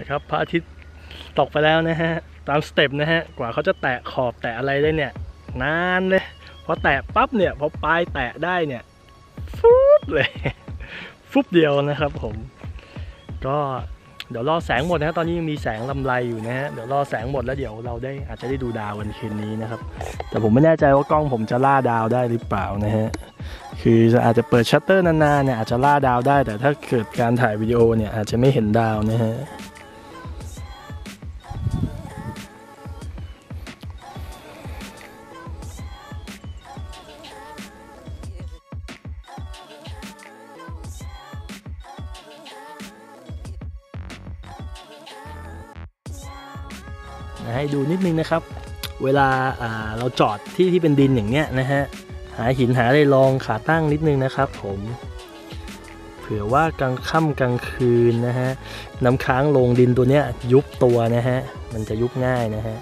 นะครับพระอาทิตย์ตกไปแล้วนะฮะตาม step นะฮะกว่าเขาจะแตะขอบแตะอะไรได้เนี่ยนานเลยพอแตะปั๊บเนี่ยพอปลายแตะได้เนี่ยฟุบเลยฟุบเดียวนะครับผม ก็เดี๋ยวรอแสงหมดนะตอนนี้ยังมีแสงลำไรอยู่นะฮะเดี๋ยวรอแสงหมดแล้วเดี๋ยวเราได้อาจจะได้ดูดาวกันคืนนี้นะครับ แต่ผมไม่แน่ใจว่ากล้องผมจะล่าดาวได้หรือเปล่านะฮะคืออาจจะเปิดชัตเตอร์นานๆเนี่ยอาจจะล่าดาวได้ แต่ถ้าเกิดการถ่ายวิดีโอเนี่ยอาจจะไม่เห็นดาวนะฮะ ให้ดูนิดนึงนะครับ เวลาเราจอดที่ที่เป็นดินอย่างเงี้ยนะฮะหาหินหาอะไรรองขาตั้งนิดนึงนะครับ ผมเผื่อว่ากลางค่ำกลางคืนนะฮะน้ำค้างลงดินตัวเนี้ยยุบตัวนะฮะมันจะยุบง่ายนะฮะ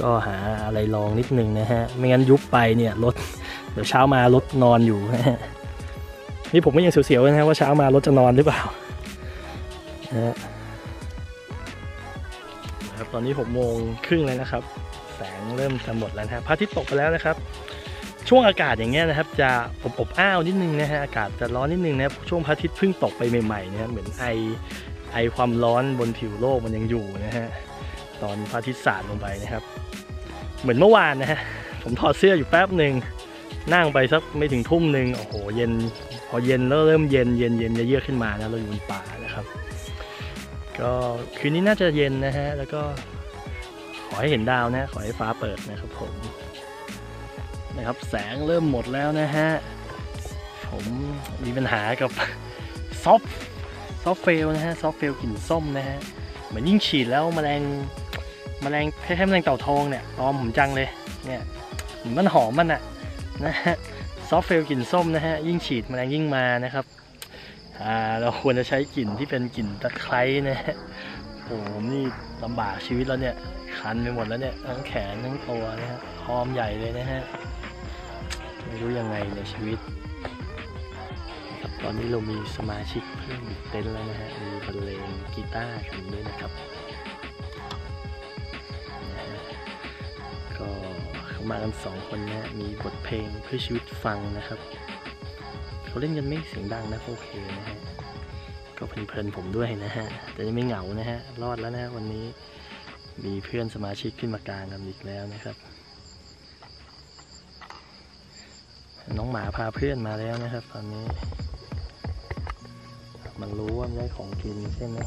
ก็หาอะไรรองนิดนึงนะฮะไม่งั้นยุบไปเนี่ยรถเดี๋ยวเช้ามารถนอนอยู่นะฮะนี่ผมก็ยังเสียวๆนะฮะว่าเช้ามารถจะนอนหรือเปล่านะฮะ อนนี้หกโมงครึ่งเลยนะครับ แสงเริ่มจะหมดแล้วนะครับพระอาทิตย์ตกไปแล้วนะครับ ช่วงอากาศอย่างเงี้ยนะครับ จะอบอบอ้าวนิดนึงนะฮะอากาศจะร้อนนิดนึงนะช่วงพระอาทิตย์เพิ่งตกไปใหม่ๆนะครับเหมือนไอไอความร้อนบนผิวโลกมันยังอยู่นะฮะตอนพระอาทิตย์สาดลงไปนะครับ เหมือนเมื่อวานนะฮะผมถอดเสื้ออยู่แป๊บหนึ่งนั่งไปสักไม่ถึงทุ่มหนึ่งโอ้โหเย็น พอเย็นแล้วเริ่มเย็นเย็นเย็นเยือกขึ้นมานะเราอยู่บนป่านะครับ ก็คืนนี้น่าจะเย็นนะฮะ แล้วก็ขอให้เห็นดาวนะ ขอให้ฟ้าเปิดนะครับผม นะครับแสงเริ่มหมดแล้วนะฮะ ผมมีปัญหากับซอฟ Soffell นะฮะ Soffell กลิ่นส้มนะฮะ เหมือนยิ่งฉีดแล้วแมลงแมลงแคล้ายๆแมลงเต่าทองเนี่ยตอมผมจังเลย เนี่ยเหมือนมันหอมมันอะนะฮะ ซอฟเฟลกลิ่นส้มนะฮะ ยิ่งฉีดแมลงยิ่งมานะครับ อ่าเราควรจะใช้กลิ่นที่เป็นกลิ่นตะไคร้นะฮะโอ้โหนี่ลำบากชีวิตแล้วเนี่ยคันไปหมดแล้วเนี่ยทั้งแขนทั้งตัวนะฮะคอมใหญ่เลยนะฮะไม่รู้ยังไงในชีวิตครับตอนนี้เรามีสมาชิกเพิ่มเต็นแล้วนะฮะมีบรรเลงกีตาร์กันด้วยนะครับก็เข้ามากันสองคนนะมีบทเพลงเพื่อชีวิตฟังนะครับ เขาเล่นกันไม่เสียงดังนะโอเคนะฮะก็เพลินๆผมด้วยนะฮะ แต่ยังไม่เหงานะฮะ รอดแล้วนะฮะวันนี้มีเพื่อนสมาชิกขึ้นมากลางกันอีกแล้วนะครับ น้องหมาพาเพื่อนมาแล้วนะครับ ตอนนี้ มันรู้ว่ามันได้ของกินใช่ไหม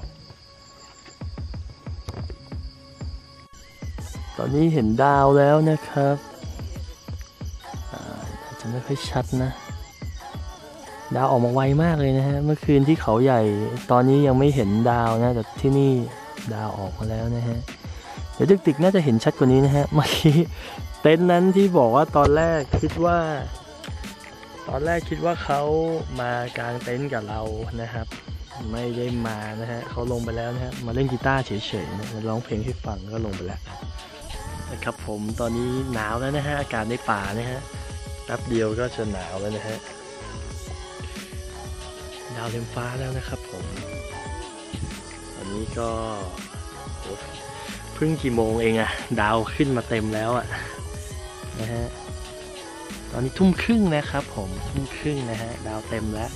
ตอนนี้เห็นดาวแล้วนะครับอาจจะไม่ค่อยชัดนะ ดาวออกมาไวมากเลยนะฮะ เมื่อคืนที่เขาใหญ่ ตอนนี้ยังไม่เห็นดาวนะ แต่ที่นี่ดาวออกมาแล้วนะฮะ เดี๋ยวดึกๆน่าจะเห็นชัดกว่านี้นะฮะ เมื่อกี้เต็นท์นั้นที่บอกว่าตอนแรกคิดว่า ตอนแรกคิดว่าเขามากางเต็นท์กับเรานะครับ ไม่ได้มานะฮะเขาลงไปแล้วนะฮะ มาเล่นกีตาร์เฉยๆนะร้องเพลงให้ฟังก็ลงไปแล้วนะครับผมตอนนี้หนาวแล้วนะฮะ อากาศในป่านะฮะแป๊บเดียวก็จะหนาวแล้วนะฮะ ดาวเต็มฟ้าแล้วนะครับผมวันนี้ก็เพิ่งกี่โมงเองอะดาวขึ้นมาเต็มแล้วอะนะฮะตอนนี้ทุ่มครึ่งนะครับ ผมทุ่มครึ่งนะฮะดาวเต็มแล้ว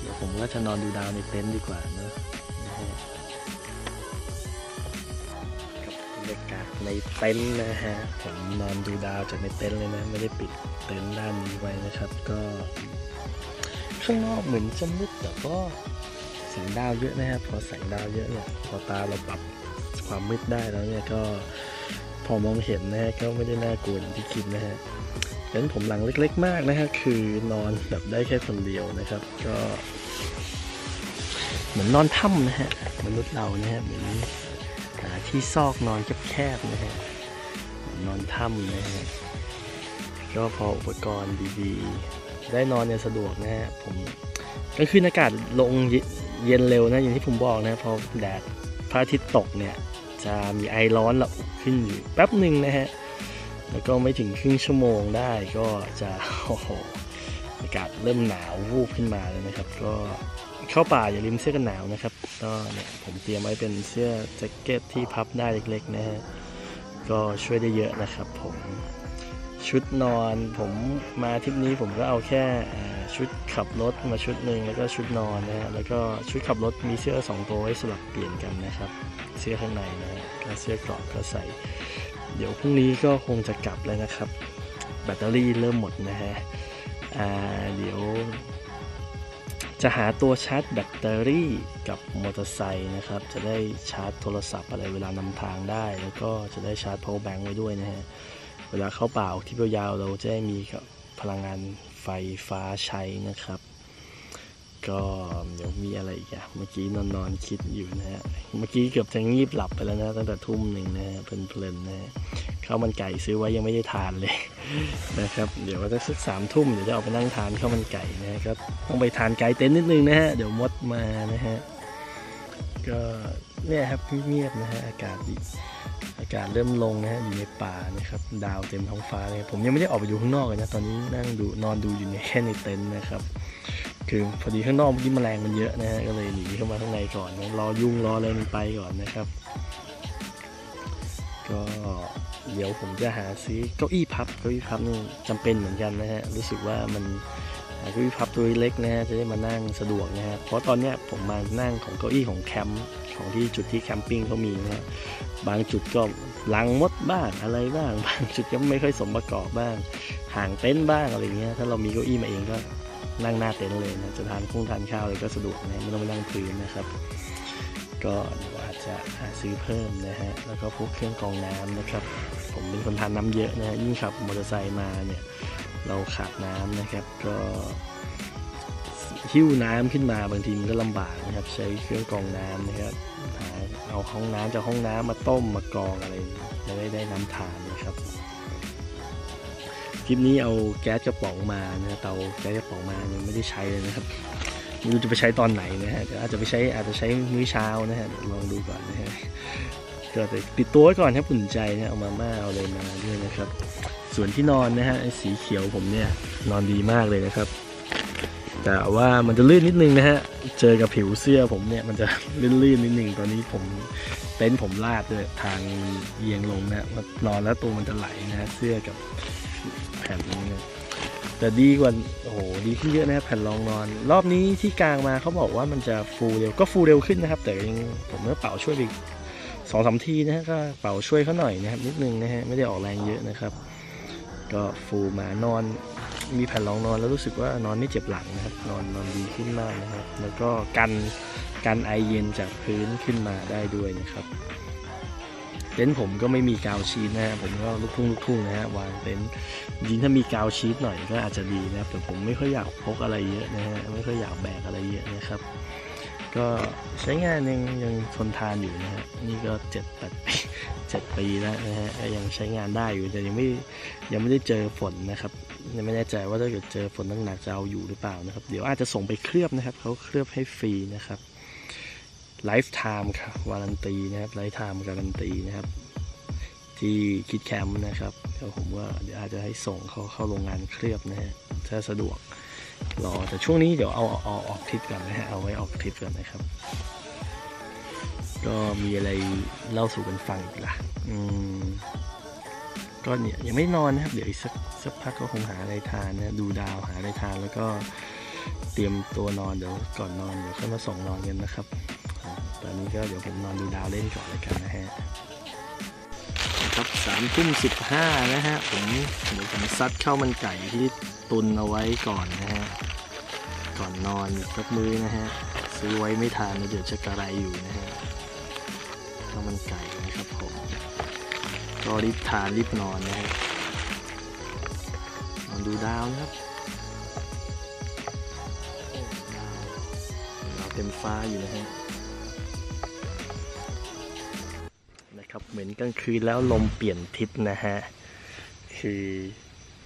เดี๋ยวผมก็จะนอนดูดาวในเต็นท์ดีกว่าเนอะนะฮะกับบรรยากาศในเต็นท์นะฮะผมนอนดูดาวจากในเต็นท์เลยนะ ไม่ได้ปิดเต็นท์ด้านนี้ไว้นะครับ ก็ ข้างนอกเหมือนจะมืดแต่ก็แสงดาวเยอะนะครับพอแสงดาวเยอะเนี่ยพอตาเราปรับความมืดได้แล้วเนี่ยก็พอมองเห็นนะฮะก็ไม่ได้น่ากลัวอย่างที่คิดนะฮะฉะนั้นผมหลังเล็กๆมากนะฮะคือนอนแบบได้แค่คนเดียวนะครับ ก็ เหมือนนอนถ้ำนะฮะมนุษย์เรานะฮะเหมือนหาที่ซอกนอนแคบๆนะฮะนอนถ้ำนะฮะก็พออุปกรณ์ดีๆ ได้นอนเนี่ยสะดวกนะฮะผมก็คืออากาศลงเยเย็นเร็วนะอย่างที่ผมบอกนะพอแดดพระอาทิตย์ตกเนี่ยจะมีไอร้อนละอุขึ้นอยู่แป๊บหนึ่งนะฮะแล้วก็ไม่ถึงครึ่งชั่วโมงได้ก็จะโอ้โหอากาศเริ่มหนาววูบขึ้นมาแล้วนะครับ ก็เข้าป่าอย่าลืมเสื้อกันหนาวนะครับก็เนี่ยผมเตรียมไว้เป็นเสื้อแจ็คเก็ตที่พับได้เล็กๆนะฮะก็ช่วยได้เยอะนะครับผม ชุดนอนผมมาทริปนี้ผมก็เอาแค่ชุดขับรถมาชุดหนึ่งแล้วก็ชุดนอนนะฮะแล้วก็ชุดขับรถมีเสื้อสองตัวไว้สลับเปลี่ยนกันนะครับ เสื้อข้างในนะฮะก็เสื้อกราะก็ใส่ เดี๋ยวพรุ่งนี้ก็คงจะกลับแล้วนะครับ แบตเตอรี่เริ่มหมดนะฮะเดี๋ยว จะหาตัวชาร์จแบตเตอรี่กับมอเตอร์ไซค์นะครับ จะได้ชาร์จโทรศัพท์อะไรเวลานำทางได้ แล้วก็จะได้ชาร์จ power bank ไว้ด้วยนะฮะ เวลาเข้าป่าทริปยาวๆเราจะได้มีพลังงานไฟฟ้าใช้นะครับ ก็เดี๋ยวมีอะไรอีกอะเมื่อกี้นอนนอนๆคิดอยู่นะฮะ เมื่อกี้เกือบจะงีบหลับไปแล้วนะตั้งแต่ทุ่มหนึ่งนะฮะเพลินๆนะฮะข้าวมันไก่ซื้อไว้ยังไม่ได้ทานเลยนะครับ เดี๋ยวจะสักสามทุ่มเดี๋ยวจะออกไปนั่งทานข้าวมันไก่นะฮะก็ต้องไปทานไก่เต็นท์นิดนึงนะฮะ เดี๋ยวมดมานะฮะ ก็เนี่ยครับเงียบๆนะฮะอากาศดีากาศเริ่มลงนะฮะอยู่ในป่านะครับดาวเต็มท้องฟ้าเลยผมยังไม่ได้ออกไปดูข้างนอกเลยนะตอนนี้นั่งดูนอนดูอยู่ในแค่ในเต็นท์นะครับ คือพอดีข้างนอกเมื่อกี้แมลงมันเยอะนะฮะก็เลยหนีเข้ามาข้างในก่อนนะรอยุ่งรออะไรมันไปก่อนนะครับ ก็เดี๋ยวผมจะหาซื้อเก้าอี้พับเก้าอี้พับนี่จำเป็นเหมือนกันนะฮะรู้สึกว่ามัน หาเก้าอี้พับตัวเล็กนะฮะจะได้มานั่งสะดวกนะฮะเพราะตอนเนี้ยผมมานั่งของเก้าอี้ของแคมป์ของที่จุดที่แคมปิ้งเขามีนะฮะบางจุดก็ลังมดบ้างอะไรบ้าง บางจุดก็ไม่ค่อยสมประกอบบ้าง ห่างเต็นท์บ้างอะไรเงี้ยถ้าเรามีเก้าอี้มาเองก็นั่งหน้าเต็นท์เลยนะจะทานคุ้งทานข้าวอะไรก็สะดวกนะไม่ต้องไปนั่งพื้นนะครับ ก็อาจจะหาซื้อเพิ่มนะฮะแล้วก็พวกเครื่องกรองน้ำนะครับ ผมเป็นคนทานน้ำเยอะนะฮะยิ่งขับมอเตอร์ไซค์มาเนี่ย เราขาดน้ำนะครับ ก็หิ้วน้ำขึ้นมาบางทีมันก็ลำบากนะครับ ใช้เครื่องกรองน้ำนะครับหาเอาห้องน้ำจากห้องน้ำมาต้มมากรองอะไรจะได้ได้น้ำทานนะครับคลิปนี้เอาแก๊สกระป๋องมานะเตาแก๊สกระป๋องมายังไม่ได้ใช้เลยนะครับไม่รู้จะไปใช้ตอนไหนนะฮะอาจจะไปใช้อาจจะใช้มื้อเช้านะฮะลองดูก่อนนะฮะ ก็ไปติดตัวไว้ก่อนครับอุ่นใจนะเอามาม่าเอาอะไรมาด้วยนะครับ ส่วนที่นอนนะฮะสีเขียวผมเนี่ยนอนดีมากเลยนะครับ แต่ว่ามันจะลื่นนิดนึงนะฮะเจอกับผิวเสื้อผมเนี่ยมันจะลื่นๆนิดนึงตอนนี้ผมเต็นท์ผมลาดด้วยทางเอียงลงนะมันนอนแล้วตัวมันจะไหลนะเสื้อกับแผ่นนี้นี่ยแต่ดีกว่าโอ้โหดีขึ้นเยอะนะครับแผ่นรองนอน รอบนี้ที่กลางมาเขาบอกว่ามันจะฟูเร็วก็ฟูเร็วขึ้นนะครับ แต่ยังผมก็เป่าช่วยไปอีก สองสามทีนะฮะก็เป่าช่วยเขาหน่อยนะครับ นิดนึงนะฮะไม่ได้ออกแรงเยอะนะครับ ก็ฟูหมานอนมีแผ่นรองนอนแล้วรู้สึกว่านอนไม่เจ็บหลังนะครับ นอนนอนดีขึ้นมากนะครับ แล้วก็กันกันไอเย็นจากพื้นขึ้นมาได้ด้วยนะครับเต็นท์ผมก็ไม่มีกาวชีทนะฮะผมก็ลูกทุ่งลูกทุ่งนะฮะวางเต็นท์จริงถ้ามีกาวชีทหน่อยก็อาจจะดีนะครับแต่ผมไม่ค่อยอยากพกอะไรเยอะนะฮะไม่ค่อยอยากแบกอะไรเยอะนะครับ ก็ใช้งานยังยังทนทานอยู่นะฮะนี่ก็เจ็ดแปดปีเจ็ดปีแล้วนะฮะยังใช้งานได้อยู่แต่ยังไม่ยังไม่ได้เจอฝนนะครับยังไม่แน่ใจว่าถ้าเกิดเจอฝนหนักๆจะเอาอยู่หรือเปล่านะครับ เดี๋ยวอาจจะส่งไปเคลือบนะครับเขาเคลือบให้ฟรีนะครับlifetime ครับ warranty นะครับ lifetime guarantee นะครับ ที่คิดแคมป์นะครับเดี๋ยวผมว่าเดี๋ยวอาจจะให้ส่งเขาเข้าโรงงานเคลือบนะฮะถ้าสะดวก รอแต่ช่วงนี้เดี๋ยวเอาเอาออกทริปก่อนนะฮะเอาไว้ออกทริปก่อนนะครับ ก็มีอะไรเล่าสู่กันฟังอีกล่ะอืมก็เนี่ยยังไม่นอนนะครับ เดี๋ยวอีกสักสักพักก็คงหาอะไรทานนะดูดาวหาอะไรทานแล้วก็เตรียมตัวนอนเดี๋ยวก่อนนอนเดี๋ยวค่อยมาส่งนอนกันนะครับ ตอนนี้ก็เดี๋ยวผมนอนดูดาวเล่นก่อนเลยกันนะฮะ ครับสามทุ่มสิบห้านะฮะผมเดี๋ยวผมซัดข้าวมันไก่ที่ตุนเอาไว้ก่อนนะฮะก่อนนอนสักมื้อนะฮะซื้อไว้ไม่ทานนะเดี๋ยวจะกระไรอยู่นะฮะข้าวมันไก่นะครับผมก็รีบทานรีบนอนนะฮะนอนดูดาวนะครับโอ้ดาวดาวเต็มฟ้าอยู่นะฮะ เหมือนกลางคืนแล้วลมเปลี่ยนทิศนะฮะ คือ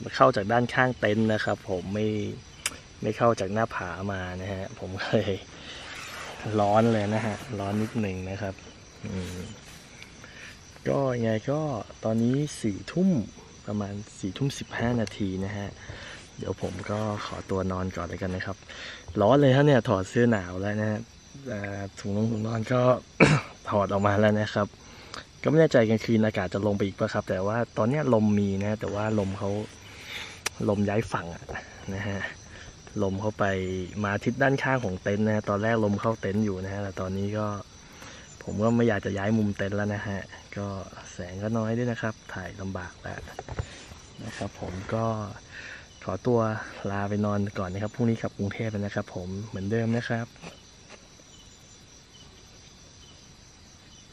มาเข้าจากด้านข้างเต็นท์นะครับ ผมไม่ไม่เข้าจากหน้าผามานะฮะ ผมเลยร้อนเลยนะฮะ ร้อนนิดหนึ่งนะครับอืมก็ยังไงก็ตอนนี้สี่ทุ่มประมาณสี่ทุ่มสิบห้านาทีนะฮะ เดี๋ยวผมก็ขอตัวนอนก่อนเลยกันนะครับ ร้อนเลยฮะเนี่ยถอดเสื้อหนาวแล้วนะฮะถุงนงถุงนอนก็ถอดออกมาแล้วนะครับ ก็ไม่แน่ใจกลางคืนอากาศจะลงไปอีกปะครับ แต่ว่าตอนนี้ลมมีนะ แต่ว่าลมเขาลมย้ายฝั่งนะฮะลมเข้าไปมาทิศด้านข้างของเต็นท์นะตอนแรกลมเข้าเต็นท์อยู่นะฮะแต่ตอนนี้ก็ ผมก็ไม่อยากจะย้ายมุมเต็นท์แล้วนะฮะก็แสงก็น้อยด้วยนะครับ ถ่ายลำบากแล้วนะครับ ผมก็ขอตัวลาไปนอนก่อนนะครับพรุ่งนี้กลับกรุงเทพนะครับ ผมเหมือนเดิมนะครับ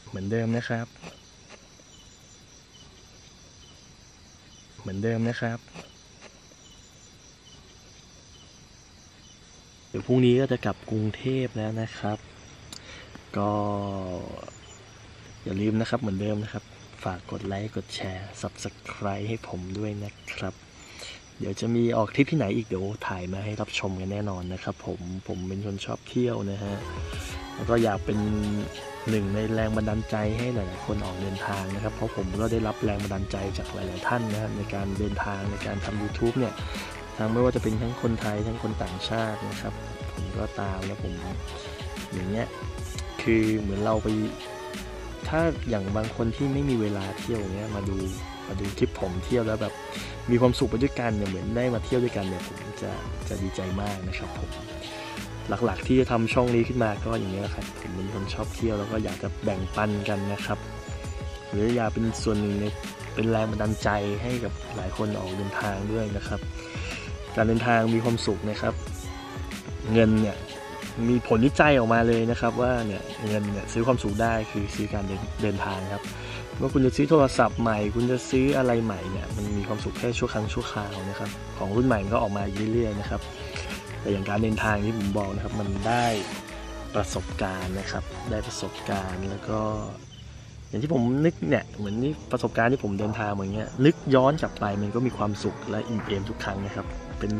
เหมือนเดิมนะครับ เหมือนเดิมนะครับ เดี๋ยวพรุ่งนี้ก็จะกลับกรุงเทพแล้วนะครับ ก็อย่าลืมนะครับเหมือนเดิมนะครับ ฝากกดไลค์ กดแชร์ Subscribe ให้ผมด้วยนะครับ เดี๋ยวจะมีออกทริปที่ไหนอีกเดี๋ยวถ่ายมาให้รับชมกันแน่นอนนะครับ ผมผมเป็นคนชอบเที่ยวนะฮะแล้วก็อยากเป็นหนึ่งในแรงบันดาลใจให้หลาย ๆ คนออกเดินทางนะครับ เพราะผมก็ได้รับแรงบันดาลใจจากหลาย ๆ ท่านนะครับในการเดินทางในการทำ YouTube เนี่ยทั้งไม่ว่าจะเป็นทั้งคนไทยทั้งคนต่างชาตินะครับ ผมก็ตามแล้วผมอย่างเงี้ยคือเหมือนเราไป ถ้าอย่างบางคนที่ไม่มีเวลาเที่ยวเนี้ยมาดูมาดูคลิปผมเที่ยวแล้วแบบ มีความสุขไปด้วยกันเนี่ยเหมือนได้มาเที่ยวด้วยกันเนี่ยผมจะจะดีใจมากนะครับผมหลักๆ ที่จะทำช่องนี้ขึ้นมาก็อย่างนี้ยแหละครับผมเป็นคนชอบเที่ยวแล้วก็อยากจะแบ่งปันกันนะครับ หรืออยากเป็นส่วนหนึ่งในเป็นแรงบันดาลใจให้กับหลายคนออกเดินทางด้วยนะครับ การเดินทางมีความสุขนะครับ เงินเนี่ยมีผลวิจัยออกมาเลยนะครับว่าเนี่ยเงินเนี่ยซื้อความสุขได้คือซื้อการเดินเดินทางครับ ว่าคุณจะซื้อโทรศัพท์ใหม่ คุณจะซื้ออะไรใหม่เนี่ยมันมีความสุขแค่ชั่วครั้งชั่วคราวนะครับ ของรุ่นใหม่มันก็ออกมาเรื่อยๆนะครับ แต่อย่างการเดินทางที่ผมบอกนะครับมันได้ประสบการณ์นะครับ ได้ประสบการณ์แล้วก็ อย่างที่ผมนึกเนี่ยเหมือนนี่ประสบการณ์ที่ผมเดินทางมาอย่างเงี้ยนึกย้อนกลับไปมันก็มีความสุขและอิ่มเอมทุกครั้งนะครับ เป็น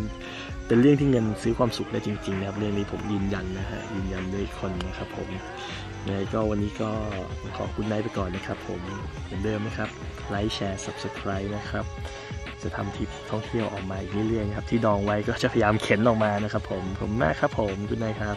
เป็นเรื่องที่เงินซื้อความสุขได้จริงๆนะครับเรื่องนี้ผมยืนยันนะฮะยืนยันด้วยคนนะครับผม ยังไงก็วันนี้ก็ขอบคุณไนท์ไปก่อนนะครับ ผมเหมือนเดิมนะครับไลค์แชร์ subscribe นะครับจะทำทริปท่องเที่ยวออกมาเรื่อยๆนะครับที่ดองไว้ก็จะพยายามเข็นออกมานะครับผมผมมากครับผมคุณนายครับ